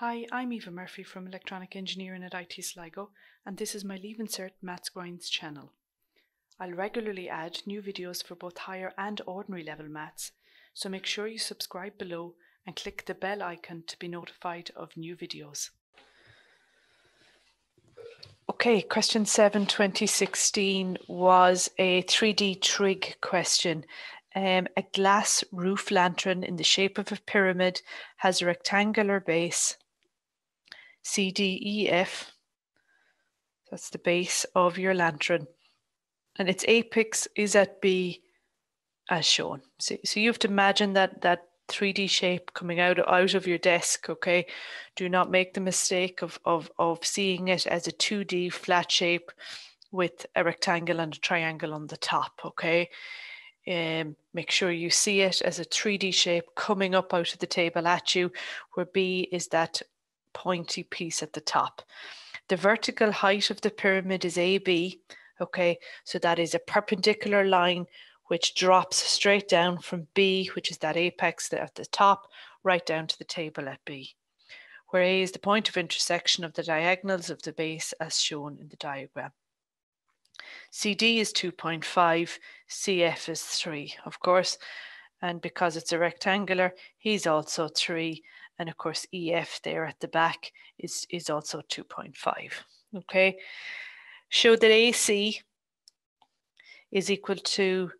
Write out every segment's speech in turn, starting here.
Hi, I'm Eva Murphy from Electronic Engineering at IT Sligo, and this is my Leaving Cert Maths Grinds channel. I'll regularly add new videos for both higher and ordinary level maths, so make sure you subscribe below and click the bell icon to be notified of new videos. Okay, question 7 2016 was a 3D trig question. Um, a glass roof lantern in the shape of a pyramid has a rectangular base CDEF. That's the base of your lantern. And its apex is at B as shown. So, so you have to imagine that that 3D shape coming out, out of your desk, okay? Do not make the mistake of, of, of seeing it as a 2D flat shape with a rectangle and a triangle on the top, okay? Um, make sure you see it as a 3D shape coming up out of the table at you, where B is that pointy piece at the top. The vertical height of the pyramid is AB, okay? So that is a perpendicular line which drops straight down from B, which is that apex at the top, right down to the table at B, where A is the point of intersection of the diagonals of the base as shown in the diagram. CD is 2.5, CF is 3, of course, and because it's a rectangular, he's also 3, and of course EF there at the back is, is also 2.5. Okay, show that AC is equal to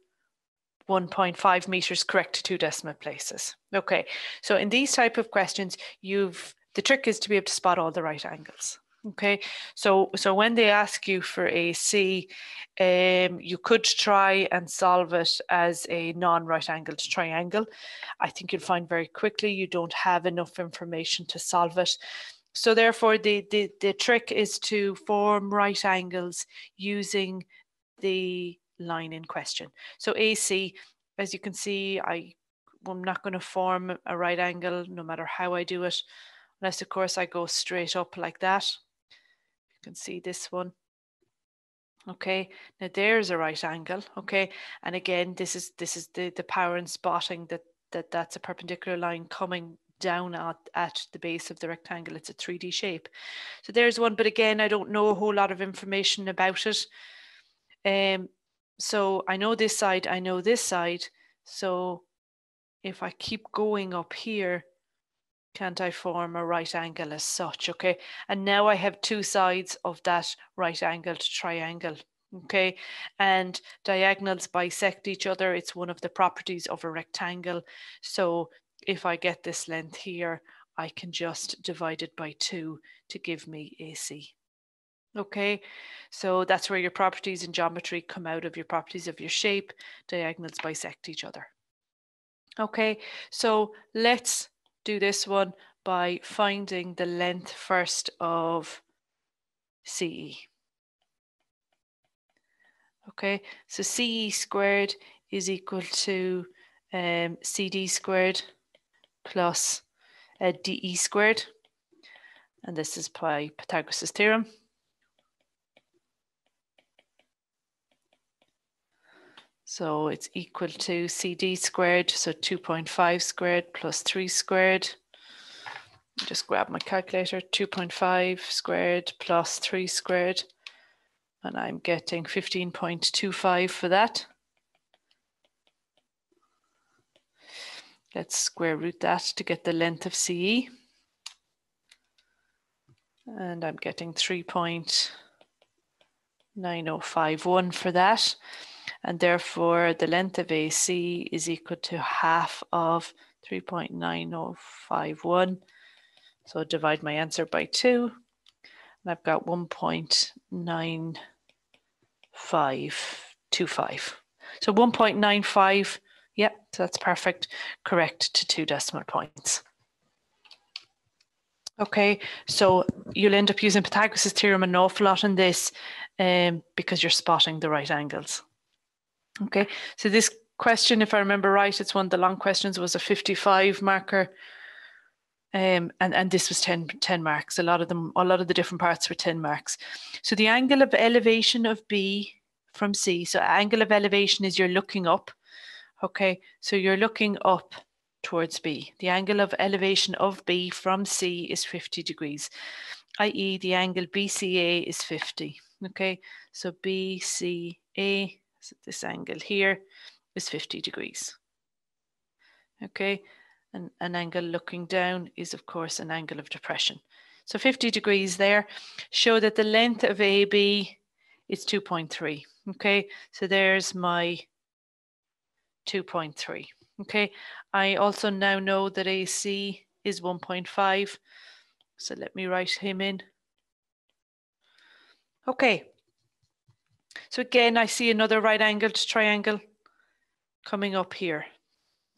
1.5 meters correct to two decimal places. Okay, so in these type of questions, you've the trick is to be able to spot all the right angles. Okay, so so when they ask you for AC, um, you could try and solve it as a non-right angled triangle. I think you'll find very quickly you don't have enough information to solve it. So therefore, the, the, the trick is to form right angles using the line in question. So AC, as you can see, I, I'm not going to form a right angle no matter how I do it, unless of course I go straight up like that. You can see this one. Okay, now there's a right angle. Okay, and again, this is this is the the power in spotting that that that's a perpendicular line coming down at, at the base of the rectangle. It's a 3D shape. So there's one, but again, I don't know a whole lot of information about it. Um, so I know this side, I know this side. So if I keep going up here, can't I form a right angle as such? Okay. And now I have two sides of that right angled triangle. Okay. And diagonals bisect each other. It's one of the properties of a rectangle. So if I get this length here, I can just divide it by two to give me AC. Okay, so that's where your properties in geometry come out of your properties of your shape. Diagonals bisect each other. Okay, so let's do this one by finding the length first of CE. Okay, so CE squared is equal to um, CD squared plus uh, DE squared. And this is by Pythagoras' theorem. So it's equal to CD squared, so 2.5 squared plus 3 squared. Just grab my calculator, 2.5 squared plus 3 squared. And I'm getting 15.25 for that. Let's square root that to get the length of CE. And I'm getting 3.9051 for that and therefore the length of AC is equal to half of 3.9051. So divide my answer by two, and I've got 1.9525. So 1.95, yep, so that's perfect, correct to two decimal points. Okay, so you'll end up using Pythagoras' theorem an awful lot in this um, because you're spotting the right angles. Okay, so this question, if I remember right, it's one of the long questions, was a 55 marker. Um, and, and this was 10, 10 marks. A lot of them, a lot of the different parts were 10 marks. So the angle of elevation of B from C. So angle of elevation is you're looking up. Okay, so you're looking up towards B. The angle of elevation of B from C is 50 degrees, i.e. the angle BCA is 50. Okay, so BCA, so this angle here is 50 degrees. Okay, and an angle looking down is of course an angle of depression. So 50 degrees there show that the length of AB is 2.3. Okay, so there's my 2.3. Okay, I also now know that AC is 1.5. So let me write him in. Okay, so again, I see another right angled triangle coming up here.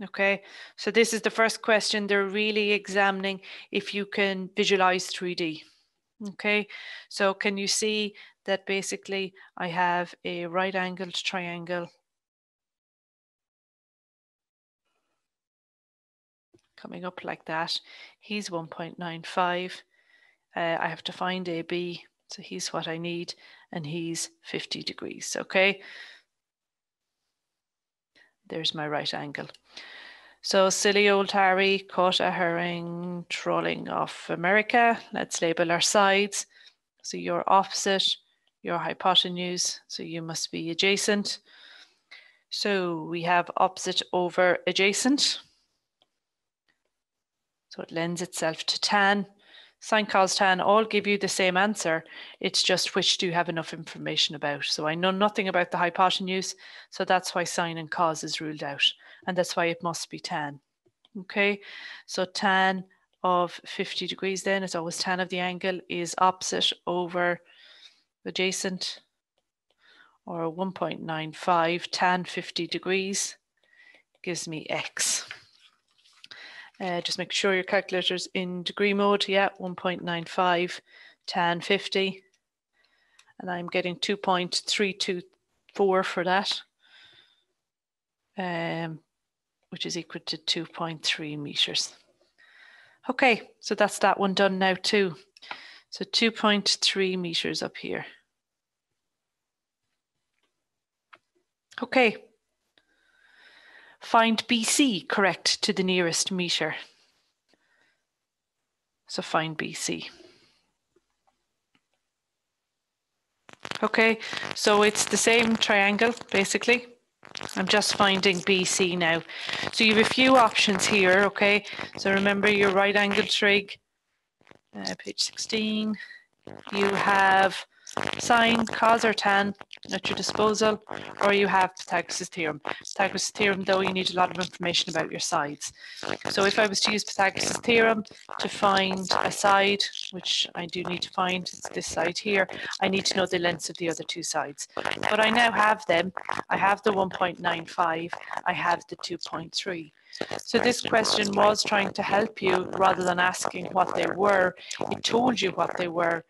Okay, so this is the first question. They're really examining if you can visualize 3D. Okay, so can you see that basically I have a right angled triangle coming up like that. He's 1.95. Uh, I have to find AB, so he's what I need, and he's 50 degrees, okay? There's my right angle. So silly old Harry caught a herring trolling off America. Let's label our sides. So you're opposite, your hypotenuse, so you must be adjacent. So we have opposite over adjacent. So it lends itself to tan. Cos, tan all give you the same answer. It's just which do you have enough information about. So I know nothing about the hypotenuse, so that's why sine and cos is ruled out. And that's why it must be tan. Okay, so tan of 50 degrees then, it's always tan of the angle, is opposite over adjacent or 1.95 tan 50 degrees gives me x. Uh, just make sure your calculator's in degree mode. Yeah, 1.95 tan 50. And I'm getting 2.324 for that, um, which is equal to 2.3 meters. Okay, so that's that one done now too. So 2.3 meters up here. Okay, Find BC correct to the nearest meter. So find BC. Okay, so it's the same triangle basically. I'm just finding BC now. So you have a few options here, okay? So remember your right angle trig, uh, page 16. You have sine, cos or tan at your disposal, or you have Pythagoras' theorem. Pythagoras' theorem, though, you need a lot of information about your sides. So if I was to use Pythagoras' theorem to find a side, which I do need to find, it's this side here, I need to know the lengths of the other two sides. But I now have them. I have the 1.95, I have the 2.3. So this question was trying to help you rather than asking what they were. It told you what they were.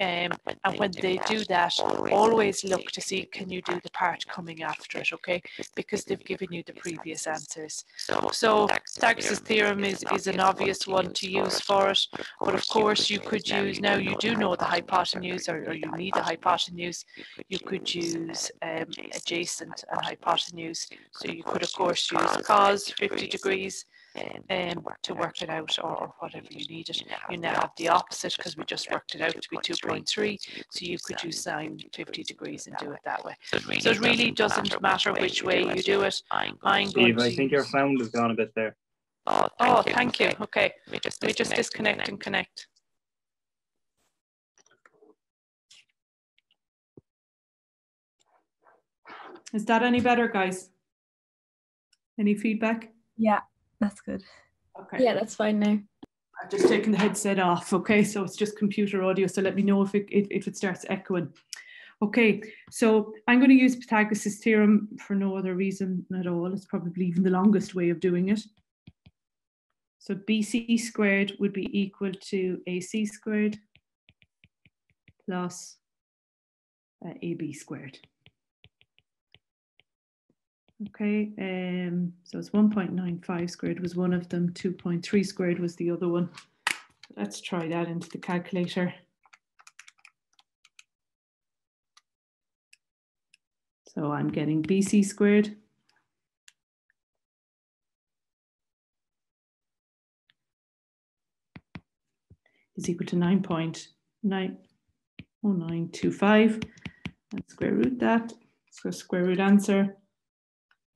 Um, and when they do that, always look to see can you do the part coming after it, okay? Because they've given you the previous answers. So Pythagoras' theorem is, is an obvious one to use for it. But of course you could use, now you do know the hypotenuse or, or you need the hypotenuse, you could use um, adjacent and hypotenuse. So you could of course use cos 50 degrees um, to work it out or, or whatever you needed. You now have the opposite because we just worked it out to be 2.3. So you could use sine 50 degrees and do it that way. So it really doesn't matter which way you do it. I'm going Steve, I think your sound has gone a bit there. Oh, thank, oh, you. thank you. Okay. Let me just, just disconnect and connect. Is that any better, guys? Any feedback? Yeah, that's good. Okay. Yeah, that's fine now. I've just taken the headset off. Okay, so it's just computer audio. So let me know if it if, if it starts echoing. Okay, so I'm going to use Pythagoras' theorem for no other reason at all. It's probably even the longest way of doing it. So BC squared would be equal to AC squared plus uh, AB squared. Okay, um, so it's 1.95 squared was one of them, 2.3 squared was the other one. Let's try that into the calculator. So I'm getting BC squared. is equal to 9.90925 and square root that. So square root answer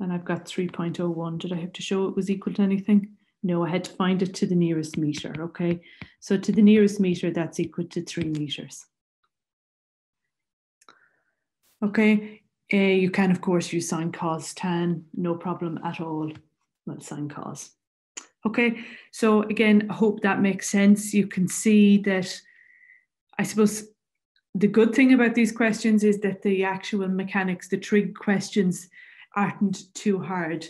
and I've got 3.01. Did I have to show it was equal to anything? No, I had to find it to the nearest meter, okay? So to the nearest meter, that's equal to three meters. Okay, uh, you can of course use sine cos tan, no problem at all. Well, sine cos. Okay, so again, I hope that makes sense. You can see that, I suppose the good thing about these questions is that the actual mechanics, the trig questions aren't too hard.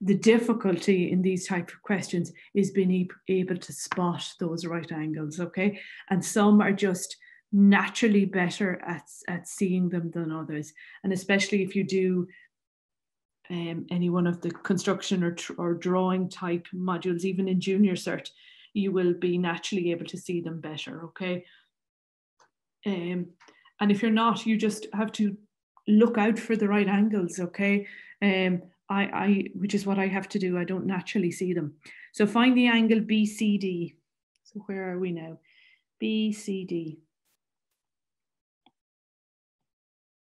The difficulty in these type of questions is being able to spot those right angles, okay? And some are just naturally better at, at seeing them than others. And especially if you do um, any one of the construction or, or drawing type modules, even in junior cert, you will be naturally able to see them better, okay? Um, and if you're not, you just have to look out for the right angles, okay? Um, I, I, which is what I have to do. I don't naturally see them. So find the angle BCD. So where are we now? BCD.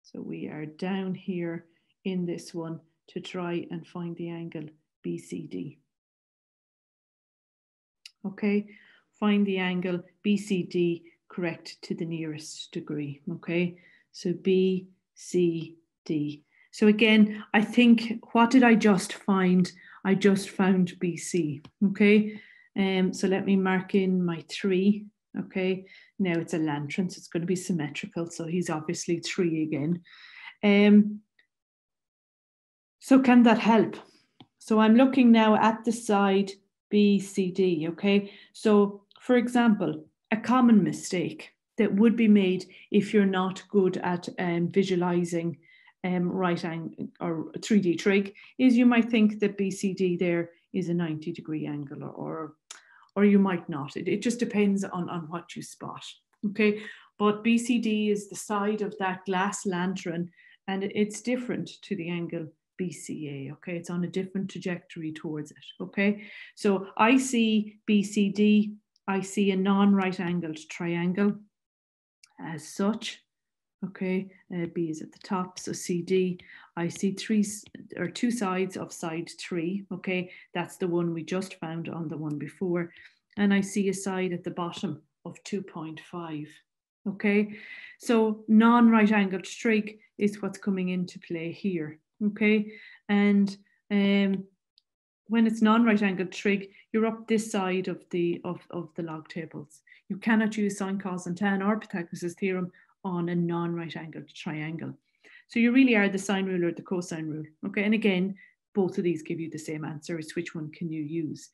So we are down here in this one to try and find the angle BCD. Okay, find the angle BCD correct to the nearest degree. Okay, so BCD. So again, I think, what did I just find? I just found BC. Okay, um, so let me mark in my three. Okay, now it's a lantern, so it's going to be symmetrical. So he's obviously three again. Um, so can that help? So I'm looking now at the side B, C, D, okay? So for example, a common mistake that would be made if you're not good at um, visualizing um, right angle or 3D trig is you might think that BCD there is a 90 degree angle or, or or you might not. It, it just depends on, on what you spot. Okay, but BCD is the side of that glass lantern and it's different to the angle BCA. Okay, it's on a different trajectory towards it. Okay, so I see BCD, I see a non right angled triangle as such. Okay, uh, B is at the top, so CD. I see three or two sides of side three. Okay, that's the one we just found on the one before. And I see a side at the bottom of 2.5. Okay, so non-right angled trig is what's coming into play here. Okay, and um, when it's non-right angled trig, you're up this side of the of, of the log tables. You cannot use sine, cos, and tan or Pythagoras' theorem on a non-right angled triangle. So you really are the sine rule or the cosine rule. Okay, and again, both of these give you the same answer. It's which one can you use?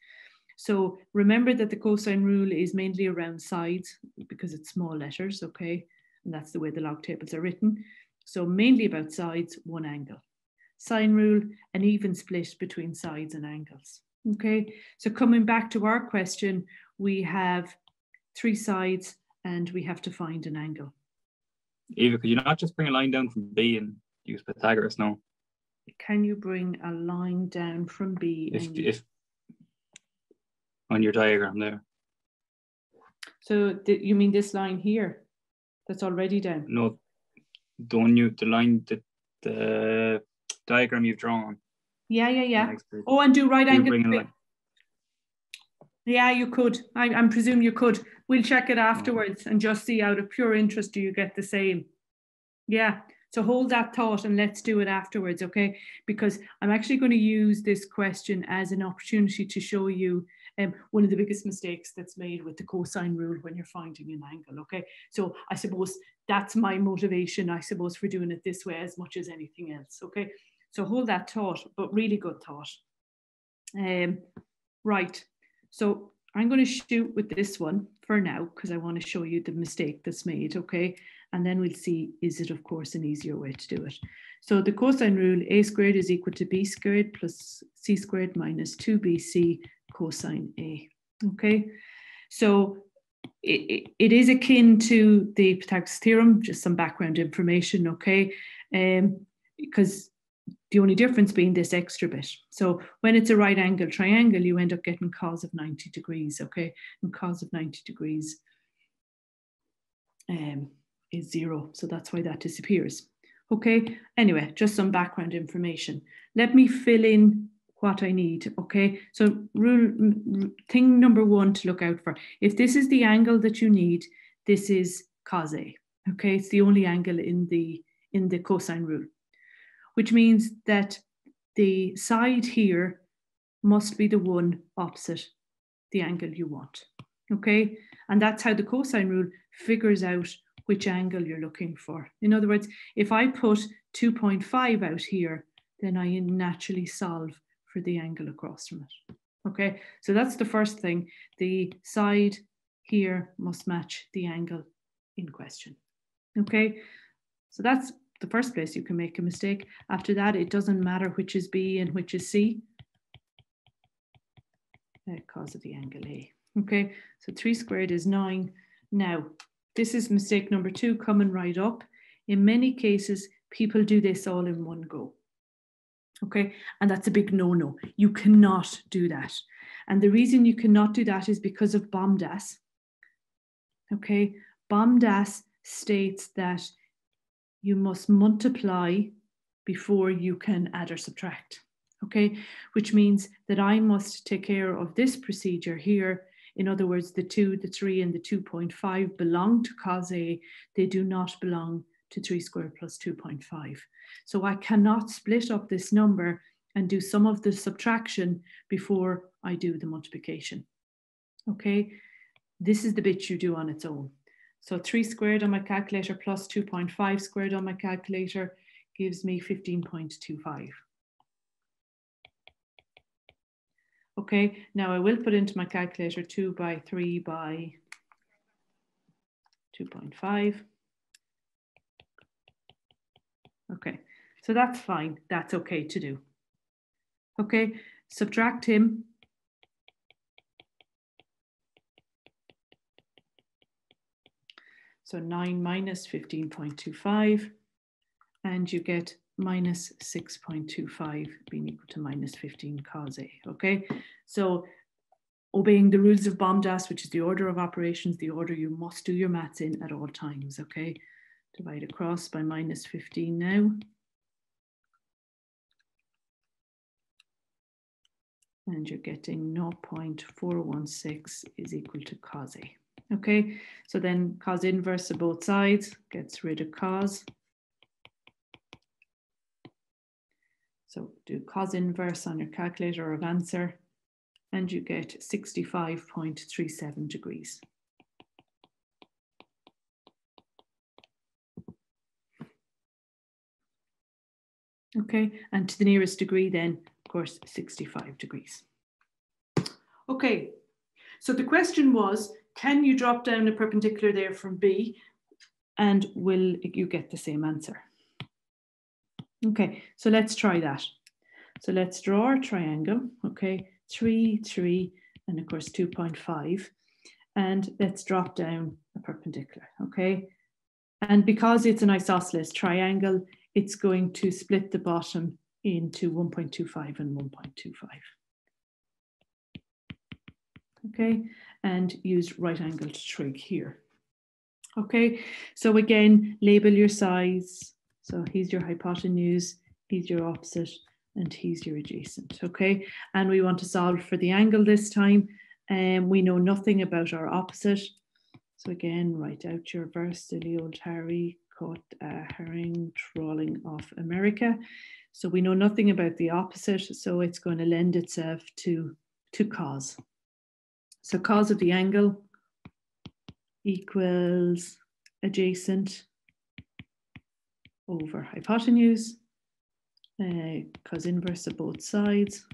So remember that the cosine rule is mainly around sides because it's small letters, okay? And that's the way the log tables are written. So mainly about sides, one angle. Sine rule, an even split between sides and angles. Okay, so coming back to our question, we have three sides and we have to find an angle. Eva, could you not just bring a line down from B and use Pythagoras now? Can you bring a line down from B? If, if on your diagram there. So you mean this line here that's already down? No, the one you, the line, the, the diagram you've drawn. Yeah, yeah, yeah. Oh, and do right angle. Yeah, you could. I, I presume you could. We'll check it afterwards and just see out of pure interest do you get the same. Yeah. So hold that thought and let's do it afterwards, okay? Because I'm actually going to use this question as an opportunity to show you um, one of the biggest mistakes that's made with the cosine rule when you're finding an angle, okay? So I suppose that's my motivation, I suppose, for doing it this way as much as anything else, okay? So hold that thought, but really good thought. Um, right, so I'm going to shoot with this one for now because I want to show you the mistake that's made, okay? And then we'll see, is it of course an easier way to do it. So the cosine rule, a squared is equal to b squared plus c squared minus 2bc cosine A. Okay, so it, it is akin to the Pythagoras theorem, just some background information, okay? Um, because the only difference being this extra bit. So when it's a right angle triangle, you end up getting cos of 90 degrees, okay? And cos of 90 degrees um, is zero. So that's why that disappears. Okay, anyway, just some background information. Let me fill in what I need. Okay, so rule thing number one to look out for. If this is the angle that you need, this is cos A. Okay, it's the only angle in the in the cosine rule, which means that the side here must be the one opposite the angle you want. Okay, and that's how the cosine rule figures out which angle you're looking for. In other words, if I put 2.5 out here, then I naturally solve for the angle across from it. Okay, so that's the first thing. The side here must match the angle in question. Okay, so that's the first place you can make a mistake. After that, it doesn't matter which is B and which is C because of the angle A. Okay, so 3 squared is 9. Now, this is mistake number two coming right up. In many cases, people do this all in one go. Okay, and that's a big no no. You cannot do that. And the reason you cannot do that is because of BOMDAS. Okay, BOMDAS states that you must multiply before you can add or subtract. Okay, which means that I must take care of this procedure here in other words, the 2, the 3 and the 2.5 belong to cos A, they do not belong to 3 squared plus 2.5. So I cannot split up this number and do some of the subtraction before I do the multiplication. Okay, this is the bit you do on its own. So 3 squared on my calculator plus 2.5 squared on my calculator gives me 15.25. Okay, now I will put into my calculator 2 by 3 by 2.5. Okay, so that's fine. That's okay to do. Okay, subtract him. So 9 minus 15.25 and you get minus 6.25 being equal to minus 15 cos A, okay? So obeying the rules of BOMDAS, which is the order of operations, the order you must do your maths in at all times, okay? Divide across by minus 15 now. And you're getting 0.416 is equal to cos A. Okay, so then cos inverse of both sides gets rid of cos. So do cos inverse on your calculator of answer and you get 65.37 degrees. Okay, and to the nearest degree then, of course, 65 degrees. Okay, so the question was, can you drop down a perpendicular there from B and will you get the same answer? Okay, so let's try that. So let's draw our triangle, okay, three, three, and of course 2.5. And let's drop down a perpendicular, okay? And because it's an isosceles triangle, it's going to split the bottom into 1.25 and 1.25. Okay, and use right angled trig here. Okay, so again, label your size, so he's your hypotenuse, he's your opposite, and he's your adjacent, okay? And we want to solve for the angle this time. And um, we know nothing about our opposite. So again, write out your verse, silly old Harry caught a herring trawling off America. So we know nothing about the opposite, so it's going to lend itself to, to cos. So cos of the angle equals adjacent over hypotenuse, uh, cos inverse of both sides.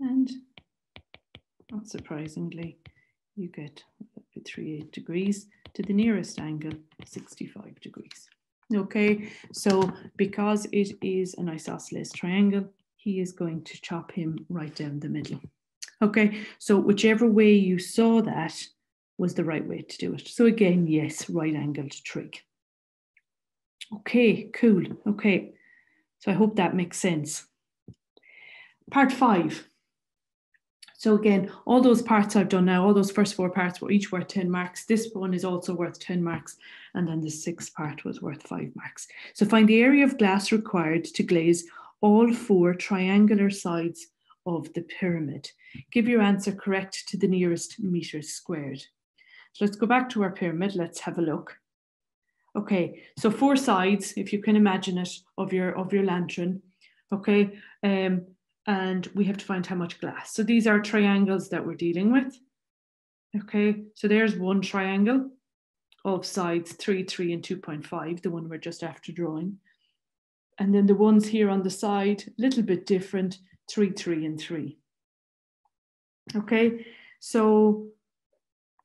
And not surprisingly, you get 38 degrees to the nearest angle, 65 degrees. Okay, so because it is an isosceles triangle, he is going to chop him right down the middle. Okay, so whichever way you saw that was the right way to do it. So again, yes, right angled trig. Okay, cool. Okay, So I hope that makes sense. Part five. So again, all those parts I've done now, all those first four parts were each worth 10 marks. This one is also worth 10 marks. And then the sixth part was worth five marks. So find the area of glass required to glaze all four triangular sides of the pyramid. Give your answer correct to the nearest meters squared. So let's go back to our pyramid. Let's have a look. Okay, so four sides, if you can imagine it, of your of your lantern. Okay, um, and we have to find how much glass. So these are triangles that we're dealing with. Okay, so there's one triangle of sides 3, 3 and 2.5, the one we're just after drawing. And then the ones here on the side, a little bit different, 3, 3 and 3. Okay, so,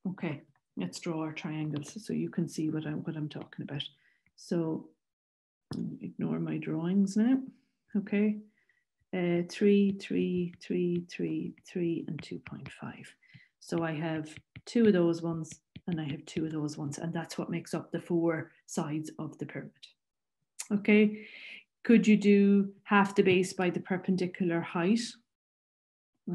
okay, let's draw our triangles so you can see what, I'm what I'm talking about. So ignore my drawings now, okay. Uh, 3, 3, 3, 3, 3 and 2.5. So I have two of those ones and I have two of those ones and that's what makes up the four sides of the pyramid. Okay, could you do half the base by the perpendicular height?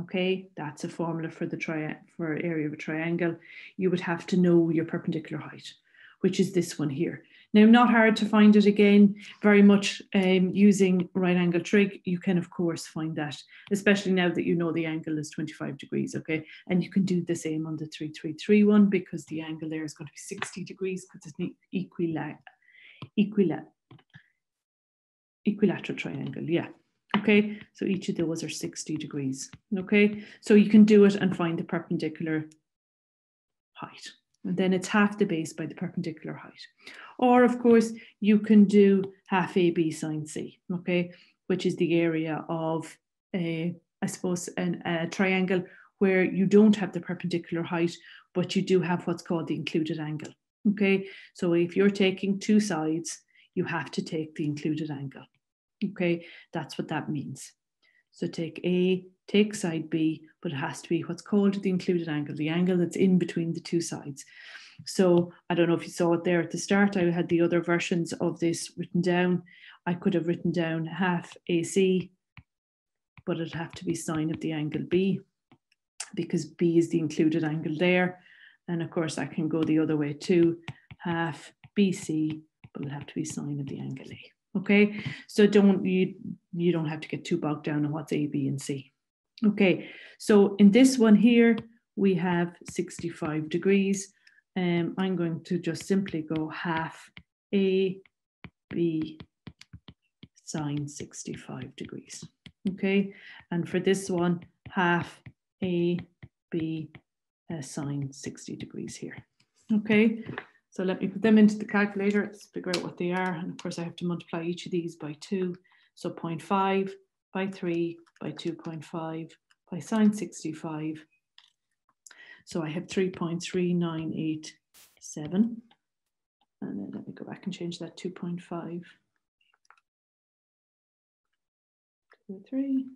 Okay, that's a formula for the tri for area of a triangle. You would have to know your perpendicular height, which is this one here. Now, not hard to find it again, very much um, using right angle trig. You can, of course, find that, especially now that you know the angle is 25 degrees, okay? And you can do the same on the 333 one because the angle there is going to be 60 degrees because it's an equilateral, equilateral, equilateral triangle, yeah. Okay, so each of those are 60 degrees. Okay, so you can do it and find the perpendicular height. And then it's half the base by the perpendicular height. Or of course, you can do half AB sine C, okay, which is the area of a, I suppose, an, a triangle where you don't have the perpendicular height, but you do have what's called the included angle. Okay, so if you're taking two sides, you have to take the included angle. Okay, that's what that means. So take A, take side B, but it has to be what's called the included angle, the angle that's in between the two sides. So I don't know if you saw it there at the start. I had the other versions of this written down. I could have written down half AC, but it'd have to be sine of the angle B because B is the included angle there. And of course, I can go the other way too, half BC, but it'll have to be sine of the angle A. Okay, so don't you you don't have to get too bogged down on what's A, B, and C. Okay, so in this one here, we have 65 degrees um, I'm going to just simply go half A, B, sine 65 degrees. Okay, and for this one, half A, B, uh, sine 60 degrees here. Okay, so let me put them into the calculator. Let's figure out what they are. And of course, I have to multiply each of these by 2. So 0.5 by 3 by 2.5 by sine 65 so I have 3.3987. And then let me go back and change that 2.5 to 3.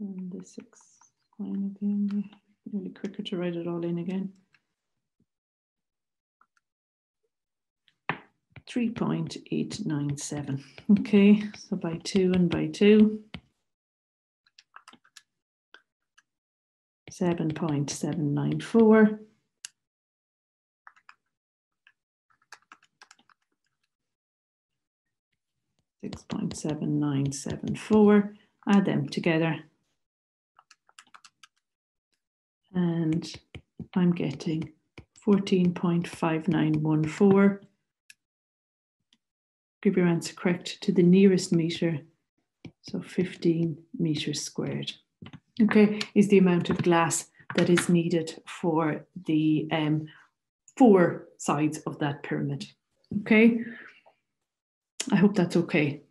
And the 6 line at the end. Really quicker to write it all in again. 3.897. Okay, so by 2 and by 2. 7.794. Six point seven nine seven four. Add them together. And I'm getting 14.5914. Give your answer correct to the nearest meter. So 15 meters squared okay, is the amount of glass that is needed for the um, four sides of that pyramid. Okay, I hope that's okay.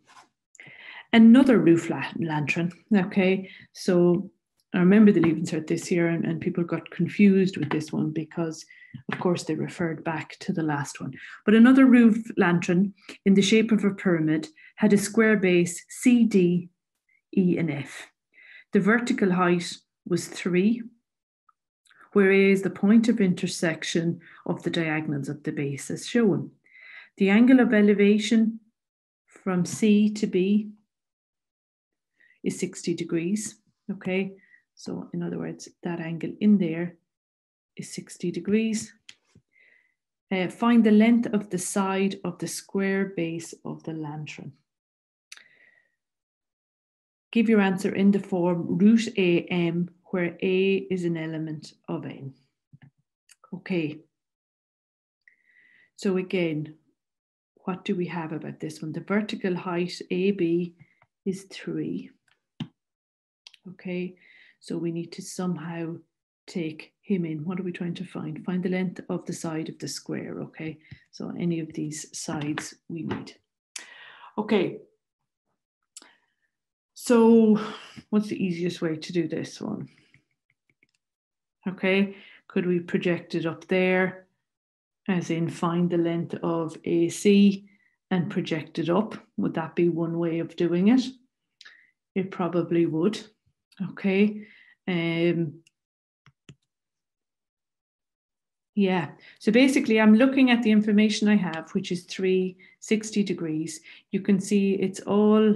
Another roof la lantern. Okay, so I remember the Leaving Cert this year, and, and people got confused with this one because, of course, they referred back to the last one. But another roof lantern in the shape of a pyramid had a square base C, D, E, and F. The vertical height was three, whereas the point of intersection of the diagonals of the base is shown. The angle of elevation from C to B is 60 degrees. Okay, so in other words, that angle in there is 60 degrees. Uh, find the length of the side of the square base of the lantern. Give your answer in the form root AM, where A is an element of N. Okay. So again, what do we have about this one? The vertical height AB is 3. Okay, so we need to somehow take him in. What are we trying to find? Find the length of the side of the square. Okay, so any of these sides we need. Okay, so what's the easiest way to do this one? Okay, could we project it up there? As in find the length of AC and project it up. Would that be one way of doing it? It probably would. Okay. Um, yeah, so basically I'm looking at the information I have, which is 360 degrees. You can see it's all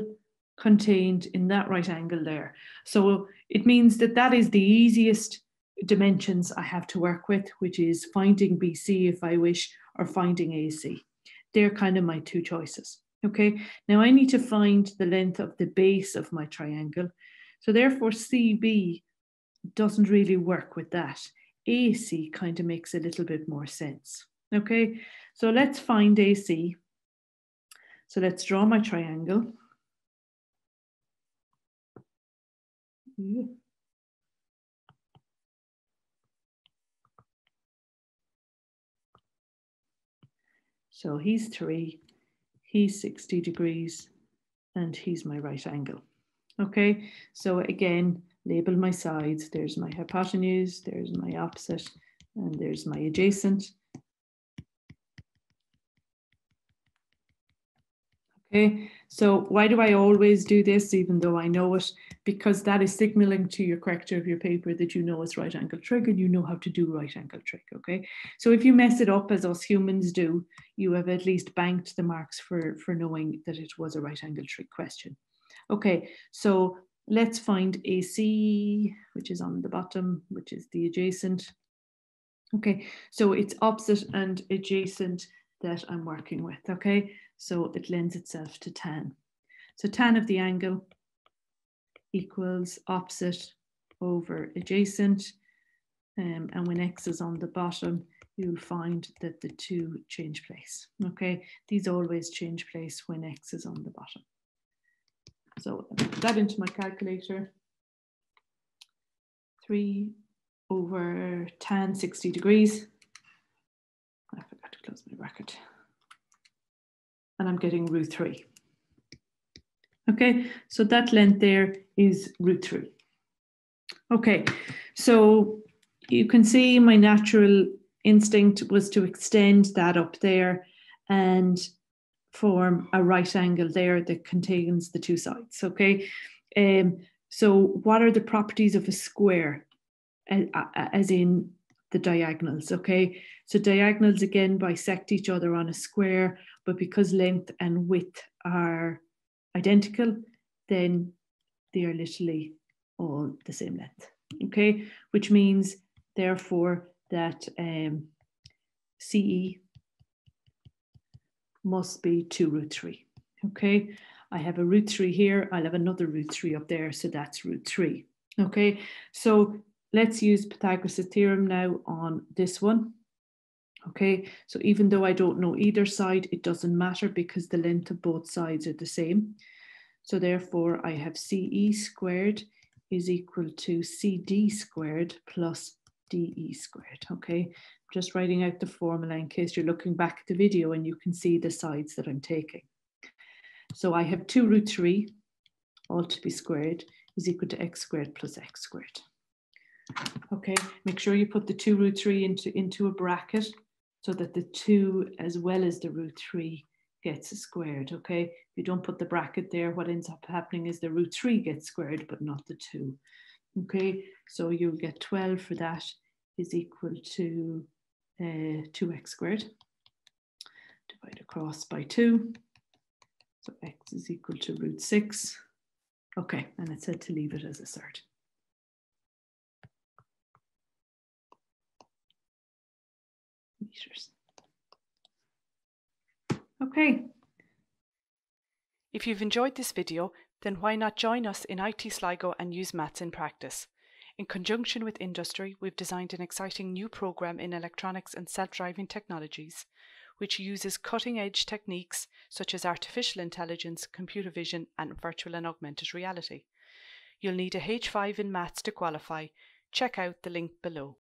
contained in that right angle there. So it means that that is the easiest dimensions I have to work with, which is finding BC if I wish, or finding AC. They're kind of my two choices. Okay, now I need to find the length of the base of my triangle. So therefore CB doesn't really work with that. AC kind of makes a little bit more sense. Okay, so let's find AC. So let's draw my triangle. So he's three, he's 60 degrees, and he's my right angle. Okay, so again, label my sides. There's my hypotenuse, there's my opposite, and there's my adjacent. Okay, so why do I always do this even though I know it? Because that is signaling to your corrector of your paper that you know it's right angle trig and you know how to do right angle trig, okay? So if you mess it up as us humans do, you have at least banked the marks for, for knowing that it was a right angle trig question. Okay, so let's find AC, which is on the bottom, which is the adjacent. Okay, so it's opposite and adjacent that I'm working with, okay? So it lends itself to tan. So tan of the angle equals opposite over adjacent. Um, and when x is on the bottom, you'll find that the two change place. Okay, these always change place when x is on the bottom. So that into my calculator. Three over tan 60 degrees. I forgot to close my bracket and I'm getting root three. Okay, so that length there is root three. Okay, so you can see my natural instinct was to extend that up there and form a right angle there that contains the two sides. Okay, um, so what are the properties of a square, as in the diagonals? Okay, so diagonals again bisect each other on a square but because length and width are identical, then they are literally all the same length. Okay, which means therefore that um, CE must be 2 root 3. Okay, I have a root 3 here, I'll have another root 3 up there, so that's root 3. Okay, so let's use Pythagoras' theorem now on this one. Okay, so even though I don't know either side, it doesn't matter because the length of both sides are the same. So therefore I have CE squared is equal to CD squared plus DE squared, okay? Just writing out the formula in case you're looking back at the video and you can see the sides that I'm taking. So I have two root three, all to be squared, is equal to x squared plus x squared. Okay, make sure you put the two root three into, into a bracket so that the two as well as the root three gets squared, okay? If you don't put the bracket there, what ends up happening is the root three gets squared, but not the two, okay? So you'll get 12 for that is equal to uh, 2x squared. Divide across by two. So x is equal to root 6. Okay, and it said to leave it as a surd. Meters. Okay, If you've enjoyed this video, then why not join us in IT Sligo and use maths in practice? In conjunction with industry, we've designed an exciting new program in electronics and self-driving technologies, which uses cutting-edge techniques such as artificial intelligence, computer vision, and virtual and augmented reality. You'll need a H5 in maths to qualify. Check out the link below.